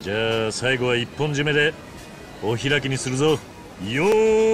じゃあ最後は一本締めでお開きにするぞ。よー